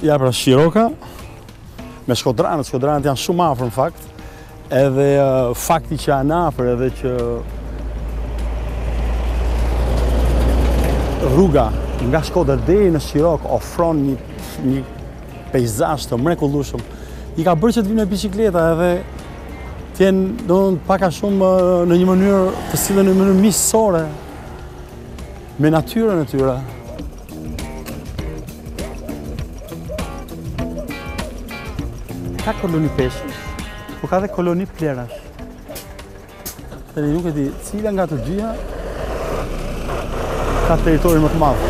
Ja pra Shiroka, me shkodranët, shkodranët janë shumë afër në fakt, edhe fakti që janë afër edhe që rruga nga Shkodra deri në Shirokë ofron një, një peizazh të mrekullueshëm. I ka bërë që të vinë me biçikleta edhe të jenë domthonë pak a shumë në një mënyrë të sillen në mënyrë miqësore me natyrën e tyre. Ka koloni peshku, po ka dhe koloni plehrash. Tani nuk e di cila nga të dyja ka territorin më të madh.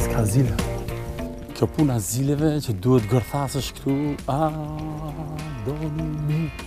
S'ka zile. Kjo puna zileve që duhet gërthasësh këtu, a, do një miq.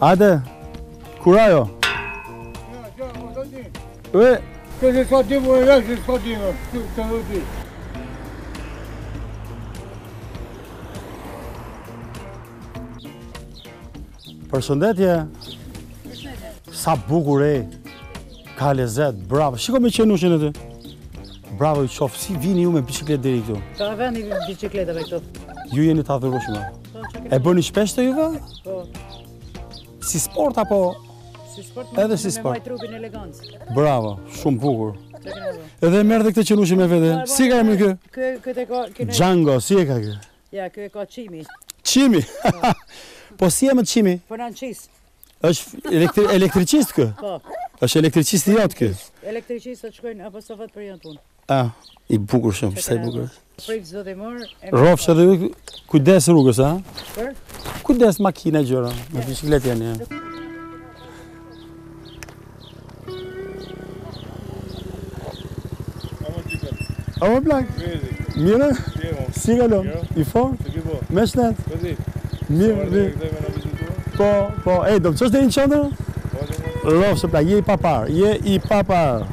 Hajde, kurajo. Ue. Përshëndetje. Sa bukur e. Ka lezet, bravo. Shiko me qenushin aty. Bravo, i qoftë. Si vini ju me biçikletë deri këtu? Ka veni biçikletë deri këtu. Ju jeni të adhurueshme. E bëni shpesh këtë juve? Po. Si sport apo? Si sport, edhe si sport. Me mbajt trupin elegancë. Bravo, shumë bukur. Edhe merr dhe këtë qenushin me vete. Si ka emrin ky? Ky këtë ka ky. Django, si e ka ky? Ja, ky e ka Çimi. Çimi. Po. po si emrin Çimi? Po nan çis. Është elektri elektricist ky? Po. Është elektricist i zoti ky? Elektricist të shkojnë apo sa vet për jot punë. Ah, i bukur shumë, sa i bukur është. Prej zoti mor. Rrofsh edhe ju kujdes rrugës, a? Për? Kujdes makina gjëra, me biçikletë janë. A mo plak? Mirë? Si kalon? I fon? Me shnet? Mirë, mirë. Po, po, e, do më çosh deri në qendër? Rrofsh e plak, je i paparë, je i paparë.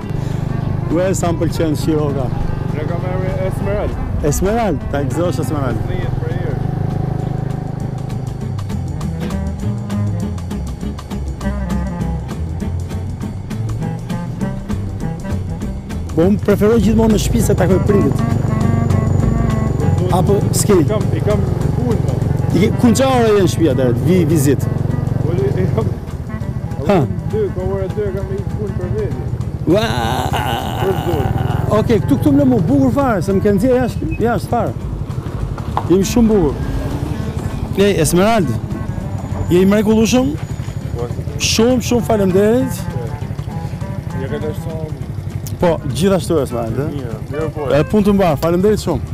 Ue, sa më pëlqen Shiroka. Në kam e me Esmerald. Esmerald, ta gëzosh Esmerald. Slijet për irë. Po unë preferoj gjithmonë në shpi se takoj prindit. Apo, s'ke? I kam, i kam punë, po. I ke, kur t'ja u në shpi atëherë vij vizitë. Po, i kam, Ha. Dy, ka ora dy, kam një punë për veti. Ua! Okej, këtu këtu më lëmu, bukur fare, se më kanë nxjerr jashtë, jashtë fare. Jemi shumë bukur. Ne, Esmerald, je i mrekullueshëm, shumë, shumë falemderit. Ja ka të shumë. Po, gjithashtu Esmerald, e? Mirë, mirupafshim. E punë të mbarë, falemderit shumë.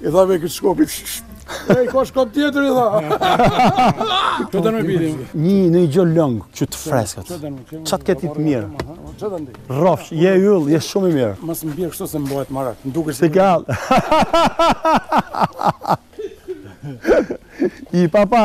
I tha me këtë shkopi. E, ka shkop tjetër, i tha. Këtë në bidim. Një ndonjë gjo lëng, që të freskët. Ça të keni të mirë? Qa të ndi? Rrofsh, je yll, je shumë i mirë. Mos më bjer kështu se më bëhet marak. Më duket se gjallë. I papa.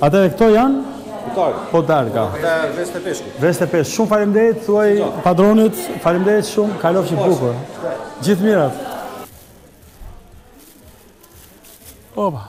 Atëherë këto janë putarga. Putarga. Dhe vezët e peshkut. Vezët e peshkut. Shumë faleminderit thuaj padronit. Faleminderit shumë. Kalofshi bukur. Gjithë të mirat. Opa.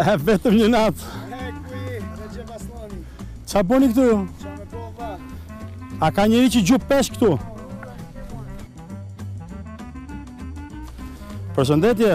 E vetëm një natë. E kuj, dhe gjë pasloni. Ça boni këtu? Ça me po va. A ka njeri që gju peshk këtu? Përshëndetje.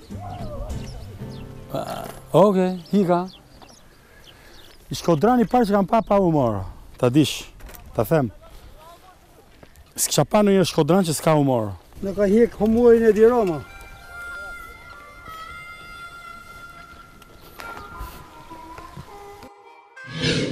Okej, ika. Je shkodrani i parë që kam pa pa humor. Ta dish, ta them. S'kisha pa ndonjë shkodran që s'ka humor. Na ka ik humori e di Roma. Yeah.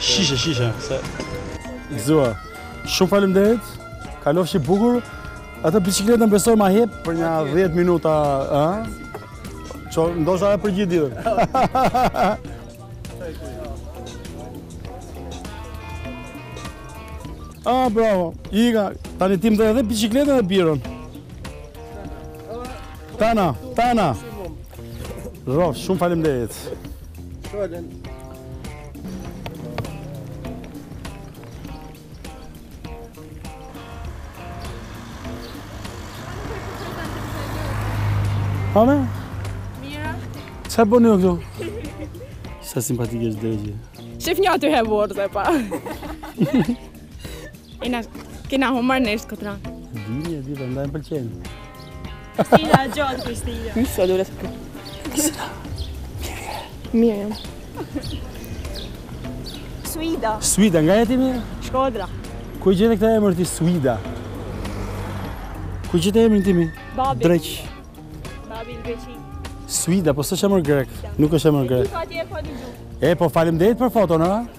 Shishe, shishe, se... Gëzuar, shumë faleminderit, kalofshi bukur, atë bicikletën besoj ma jep për nja 10 minuta, a? Qo, ndoshta për gjithë ditën. A, ah, bravo, ika, tani ti më dhe edhe bicikletën e birrën. Tana, tana. Rrofsh, shumë faleminderit. Shojlen. Hame? Mirë. Ça po bën këtu? Sa simpatik është dhe gjithë. Shef një aty he vorë dhe pa. E na kena humor në është kotra. Dini e di prandaj pëlqen. Kristina gjatë Kristina. Ky sot do të Kristina. Mirë jam. Suida. Suida, nga je ti mi? Shkodra. Ku e gjete këtë emër ti Suida? Ku e gjete emrin ti mi? Babi. Dreq. Babi në Greqi. Suida, po s'është emër grek? Nuk është emër grek. Nuk ka ti e po një gjumë. E, po faleminderit për foton, a?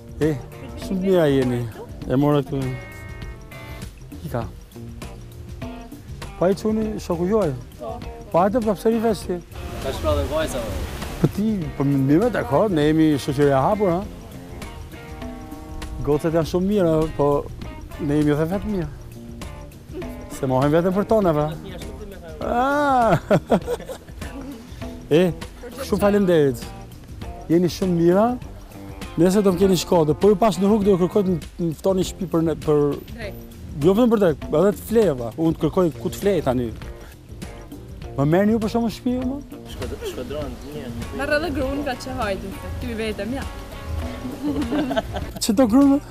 E, shumë të mira jeni. E mora këtu. Ika. Pa i thoni shokut tuaj? Po. Pa e të përpseri vesti? Ka shpra dhe vajza, po. Për po ti, për po mëndime të ka, ne jemi shoqëri e hapur, ha? Gocet janë shumë të mira, po ne jemi dhe vetë të mirë. S'e mohojmë veten tonë, pa? Ah! E, shumë faleminderit. Jeni shumë të mira, Nëse do më keni në Shkodër, po ju pashë në rrugë do ju kërkoj të më ftoni në shpi për... për... Jo vetëm për drekë, edhe të fle, unë do kërkoj ku të fle tani. Më merrni ju për shembull në shpi, ju më? Shkodronë, të një. Merr edhe grun e hajde, ty vetëm, jo. Ç'e do grun?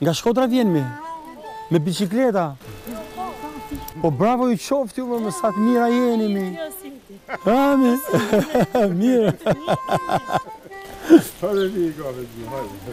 Nga Shkodra vini mi Me biçikleta Po bravo ju qoftë ju mi sa të mira jeni mi. Ami. Mirë. Sa dhe mi ka me gjithë.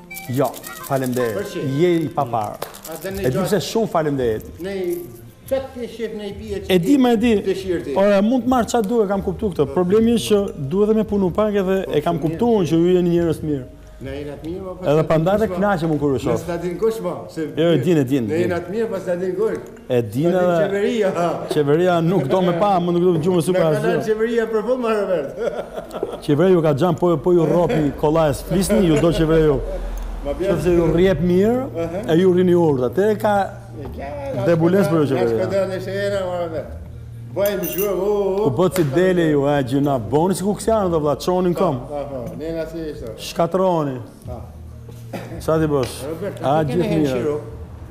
Jo, faleminderit. Je i paparë. E di pse shumë faleminderit. Ne çat ti shef në pi e di më e di. Ora mund të marr çat du, e kam kuptuar këtë. Problemi është që duhet me punu pak edhe e kam kuptuar që ju jeni njerëz të mirë. Ne jena të mirë apo? Edhe prandaj kënaqem unë kur ju shoh. Ne s'na din kush më. Jo, e din, e din. Ne jena të mirë, po s'na din kush. E din edhe qeveria. Qeveria nuk do me pa më, nuk do të dëgjojë për asgjë. Ka dalë qeveria për fund më Robert. Qeveria ju ka xhan po po ju rropi kollaj s'flisni ju do qeveria ju. Ma bjerë. Qoftë ju rrjep mirë, e ju rrini urtë. Atë e ka dobësi për qeveria. Ka dalë në shëra më Robert. Bëj më zhurmë. Oh, oh, oh. U bëtë si dele ju, a çuna boni si kuksian do vlla, çonu në komë. Po, po, ne na si ishte. Shkatroni. Po. Sa ti bësh? A gjithë mirë.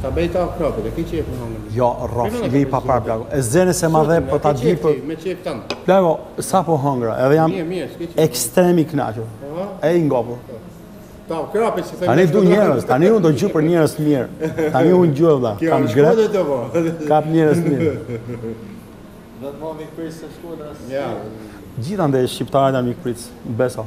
Ta bëj ta krapë, dhe ki qef me hangër. Jo, rraf, je i paparë, plago. E zezë e madhe, po ta di për... Po- me qef tanë. Plago, sapo hangra, edhe jam ekstrem i knaqur. E i ngopur. Po. Ta krapë, si thëmë... Tani du njerëz, tani unë do gjej për njerëz mirë. Tani unë gjej, vla. Kam gjetë, po. kam njerëz mirë. Dhe të ma mikpritës se Shkodrës. Ja. Gjithandej shqiptarët janë mikpritës, besoj.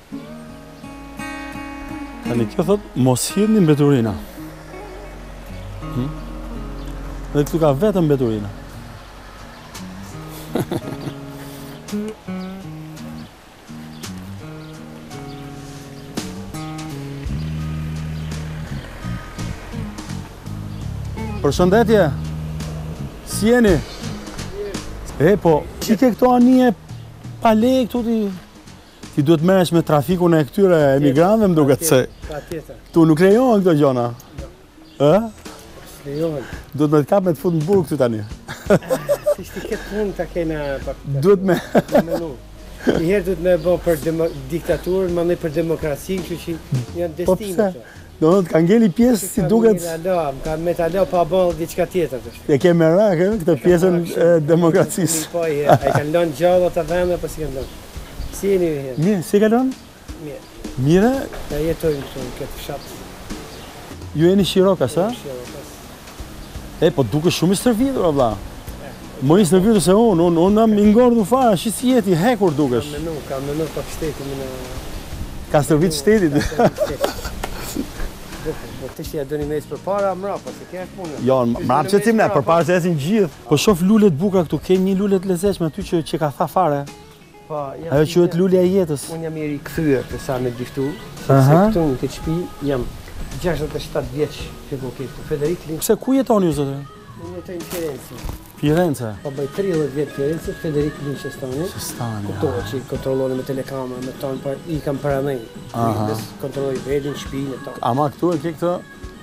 Tani kjo thot, mos hidhni mbeturina. Hmm? Dhe këtu ka vetëm mbeturina. Përshëndetje, si jeni? E, po, ç'i ke këto anije, pa leje këtu ti... Ti duhet të merresh me trafikun e këtyre emigrantëve, më duket se. Patjetër. Ktu nuk lejohen këto gjona. Jo. Ë? Lejohen. Duhet me të kap me të fut në burg ty tani. Si shti ket punë ta kena pak. Duhet me. Një herë duhet me bë për diktaturën, mene për demokracinë, kështu që janë po destinatë. Do të thotë ka ngel i pjesë si duket. Ka ngel hala, ka me ta lë pa bën diçka tjetër tash. E ke merak ë këtë pjesën e demokracisë. Po e, a i kanë lënë gjallë ata vende apo s'i kanë lënë? Si jeni ju? Mirë, si kalon? Mirë. Mirë? Ja jetojmë këtu në këtë fshat. Ju jeni Shirokas, a? Shirokas. E, po dukesh shumë i stërvitur, o vla. Më i stërvitur se unë, unë, unë jam i ngordhun fare, shi si je ti, hekur dukesh. Ka menu, ka menu pak shtetit me në... Ka stërvit shteti? Ka stërvit shteti. Po ti si ja dëni me s'përpara, mbrapa, s'e ke punë. Jo, mbrapa çim ne, përpara që ecin gjithë. Po shof lulet bukra këtu, ke një lule t'lezetshme aty që ka tha fare. Po, jam Ajo quhet lulja e jetës. Unë jam i rikthyer desha me diftu, se se këtu në këtë shpi jam 67 vjeç që ku këtë, Federik Linë. Pse, ku jetoni ju, zotni? Unë jetoj në Firence. Firence? Po bëj 30 vjet Firence, Federik Lin Shestani. Shestani, Këto që i kontrolloni me telekamera, me tana, për po, i kam para meje. Aha. Kontrolloj vedin, shpinë tonë. Ama këtu e ke këtë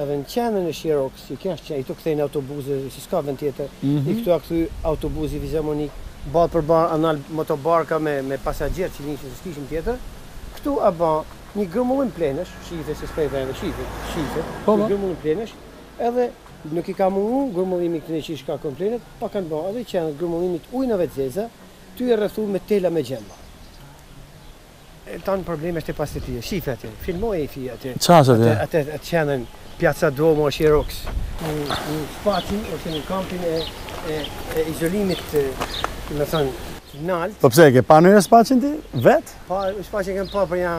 Edhe në qendrën e Shirokës s'i kesh që i të kthejnë autobuzët se s'ka vend tjetër. I këtu a kthy autobuzi fizarmonikë ballë për ballë a nal motobarka me me pasagjerë që nisshin se s'kishin tjetër. Këtu a ba një grumbullim plenesh, shifet edhe prej vendit, shifet, shifet, një grumbullim plenesh edhe nuk i ka mungu grumbullimi këtyne që i shkarkojnë plenet, po kanë ba edhe qendër grumbullimi t' ujnave të zeza, tu e rrethu me tela me gjemba. Tan problemi është pas ti. Shife atë. Filmoi ai filmi atë. Çfarë është atë? Atë atë skenën Piazza Duomo është i Rox. Në Spaç ose në kampin e e, e izolimit, do të thotë, nalt. Po pse e ke pa në Spaç ti vet? Po, në Spaç kam pa për ja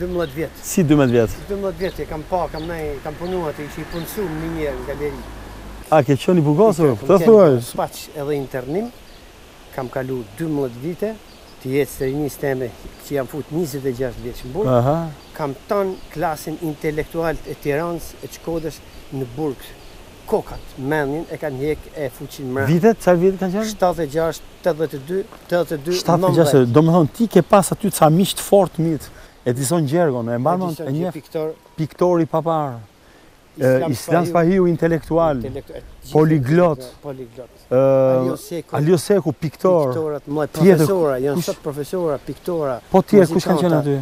12 vjet. Si 12 vjet? 12 vjet e kam pa, kam ne, kam punuar aty, ishim punësuar në një galeri. A ke qenë i burgosur? Të thuaj. Spaç edhe internim. Kam kalu 12 vite. Të jetës së rinisë teme që jam fut njëzet e gjashtë vjeç në burg, kam tanë klasën intelektualët e Tiranës e të Shkodrës në burg. Kokat, mendjen e kanë hek e futshin mrena. Vitet, ça vite kanë qenë? Shtatëdhjetë e gjashtë, tetëdhjetë e dy, tetëdhjetë e dy, nëntëdhjetë. Shtatëdhjetë e gjashtë, domethënë ti ke pas aty ca miq të fortë të mitë, Edison Gjergon, e mban mend, e njeh, piktor i paparë. Islam Spahiu, intelektual, poliglot, Ali Oseku, piktor, tjetër, profesora, janë sot profesora, piktora, po tjetër, kush kanë qenë aty?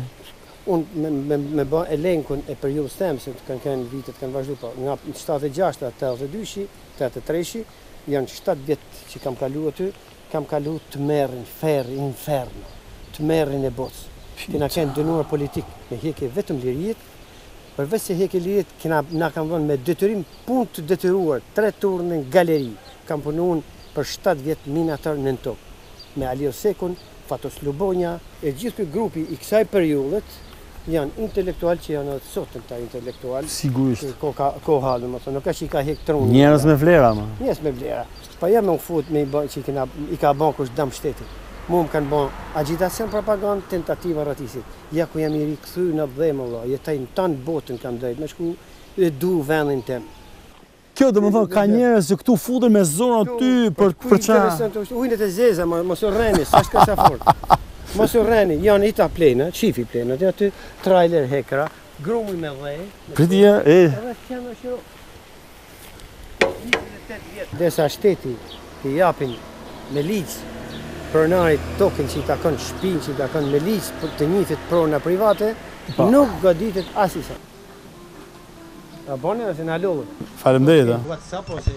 Unë me, me ba elenkun e periudhës tem, se kanë kënë vitet, kanë vazhdu, po nga 76 te 82-shi, 83-shi, janë 7 vjet që kam kalu aty, kam kalu tmerrin, ferri, inferno, tmerrin e botës. Kena kënë dënuar politikë, me hekje vetëm lirijet, Përveç se hekje lirijet kena na kanë vënë me detyrim punë të detyruar tre turne në galeri. Kam punu unë për shtatë vjet minator nën tokë me Ali Osekun, Fatos Lubonja, e gjithë ky grupi i kësaj periudhet janë intelektualë që janë edhe sot këta intelektualë Sigurisht. koha domethënë nuk është që i ka hek truni. Njerëz me vlera më. Njerëz me vlera. Po jo me u fut me i ba që i kena i ka ba kush dëm shtetit. Mua më kanë ba agjitacion propagandë tentativë arratisit. Ja ku jam i rikthy në dhe o vlla, jetoj në tan botën kam drejt me shku e du vendin tem. Kjo domethënë ka njerëz që këtu futen me zor aty për për ça. Kujt i intereson te ujnët e zeza mos mos u rreni s'është kaq sa fort. Mos u rreni janë ita plena çifi plena dhe aty trailer hekra grumuj me dhe. Priti je e. 28 vjet. Ndërsa shteti i japë me ligj pronarit tokën që i takon, shpinë që i takon me ligj për të gjitha prona private, po. nuk goditet as i sa. A boni ose na lodhët? Faleminderit. WhatsApp ose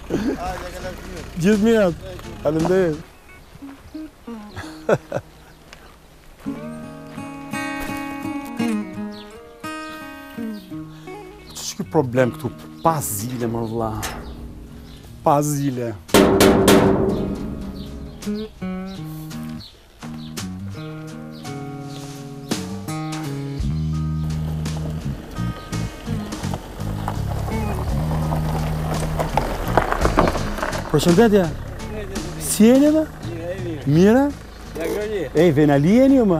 Gjithë të mirat. Faleminderit. Ça ke problem këtu? Pa zile, mër vlla. Pa zile. Përshëndetje. Si jeni? Mirë. Mirë. Ja gjoni. E, vërdallë jeni më?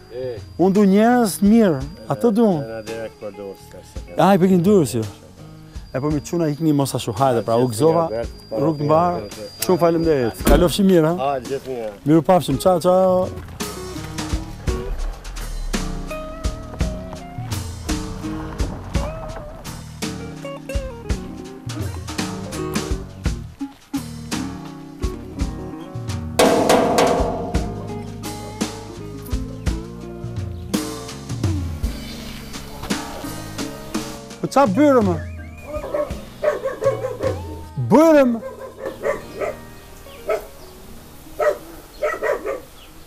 Unë du njerës të mirë, atë du unë. E a e pe kë dua si. E po mirë çuna ikni mos ashtu hajde, pra u gëzova, rrug të mbarë, shumë faleminderit. Kalofshi mirë, ha? A, gjithë mirë. Mirupafshim, çao, çao, Po qa bërëm? Bërëm?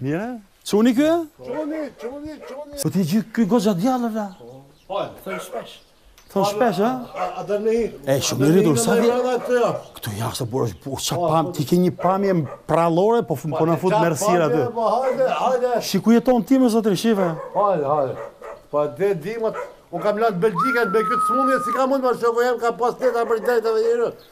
Mirë? Çuni ky? Çuni, çuni, çuni. Po ti je ky goxha djalë, vlla. Po, thon shpesh. Thon shpesh, ha? A do ne hit? E shumë rritur sa ti. Këtu ja se bura është bura çfarë pam, ti ke një pamje përrallore, po po, po na fut mercir aty. Po hajde, hajde. Shi ku jeton ti more zotni shife? Hajde, hajde. Po e di ma, unë kam lënë Belgjikën me këtë smundje, s'e kam mundë shoku jem ka pas tetë për drejtave të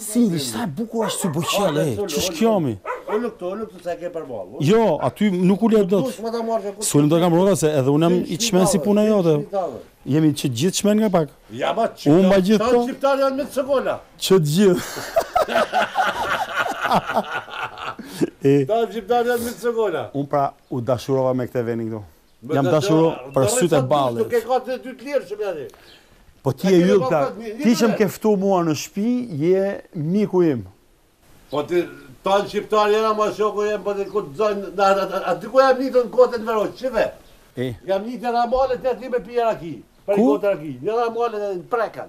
Shi ti, sa e bukur është si buqetë, e, ç'është kjo mi? O lëk të, o lëk të, sa ke përballë. Jo, aty nuk u letë do të. Se kllapi të kam rrëta, se edhe unë jam i çmen si puna jote. Jemi të gjithë çmen nga pak. Ja, ma, të gjithë shqiptarët janë me të shkollës. Të gjithë. Të gjithë shqiptarët janë me të shkollës. Unë pra u dashurova me këtë venin këtu. Jam dashuru për sytë e ballit. Nuk e ka të dy të lirë që më ja. Po ti je yll fare. Ti që më ke ftu mua në shtëpi, je miku im. Po ti tan shqiptarë jena ma shoku jem po ti ku të zona ty ku jam ngjit n'kët verë çive. Jam ngjit n'ato male te ti me pi raki. Për i gotë raki. N'ato male të prekan.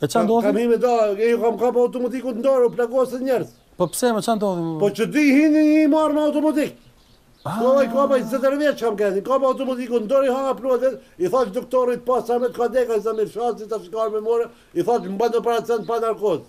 E ça do? Kam hy me da, e i kam kap automatikun n'dorë, u plagosën njerëz. Po pse më ça do? Po ça di unë i marrë me automatik. Ah. Po ai ka pa, njëzet e tre vjeç kam kenë, kapa automatikun n'dorë i hangra plumbat, i thash doktorit pashë se më erdh deka, i thashë s'ka me më marrë, i thash m'ban operacion pa narkozë.